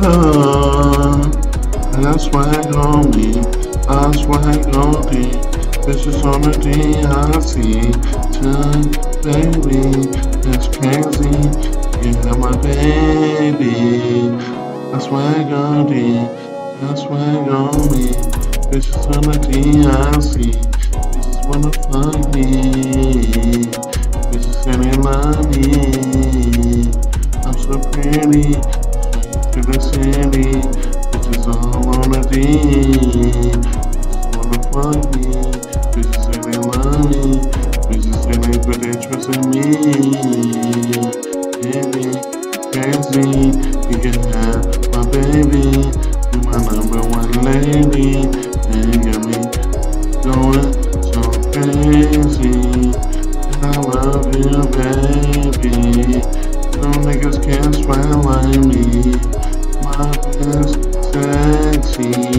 come. That's why I gon' me, That's why I gon' be. This is something I see. To baby, it's crazy. You have my baby. That's why I gon' be. That's why I gon' me. This is something I see. This is what I find me. This is any money. I'm so pretty to the city. This is all I wanna be. Just wanna fuck me. This is how they love me. This is how they put their trust in me. Baby, crazy, You can have my baby. You're my number one lady. And you got me going so crazy. And I love you, baby. No niggas can smile like me be.